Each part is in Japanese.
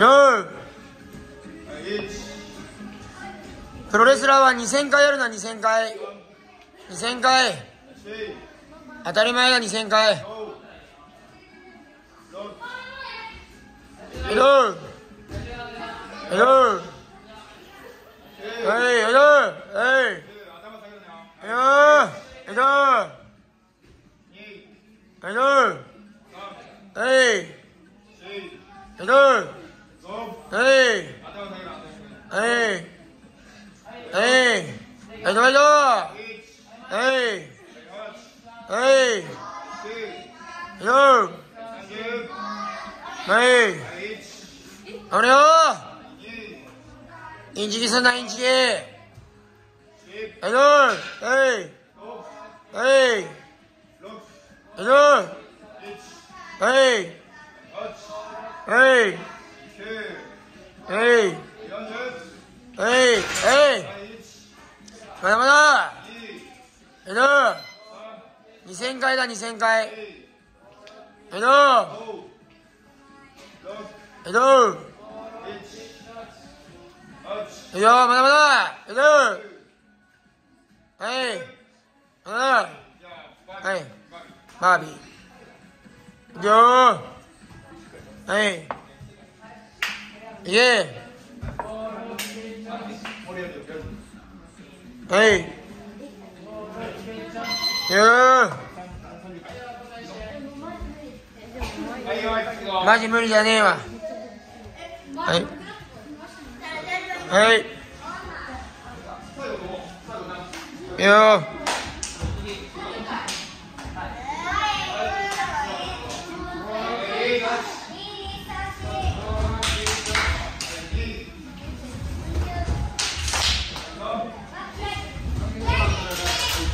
ルプロレスラーは2000回やるな2000回。2000回。当たり前だ2000回。ヘドヘドはいヘドはい 에이. 에이. 에이. 에이 가자 에이. 에이. 열 에이. 어려 인지기서 나 인지기. 애들 에이. 에이. 애들 에이. 에이. ンチキはいどうはいはいはいどうはいはいはいはいはいまだまだはいどう2000回だ2000回はいどうはいどまだまだはいどはいまだはいバービーいくよはいいけはいいくよマジ無理じゃねえわ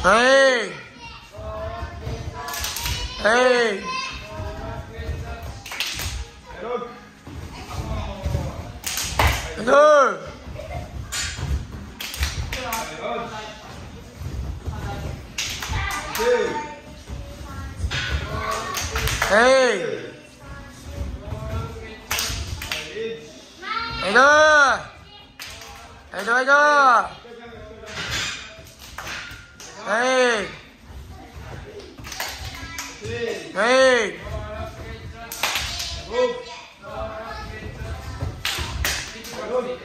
Hey! Hey! Hello! Hey! Hello! Hello, hello! Hey!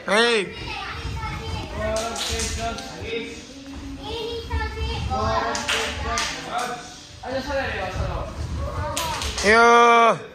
Hey! Yo!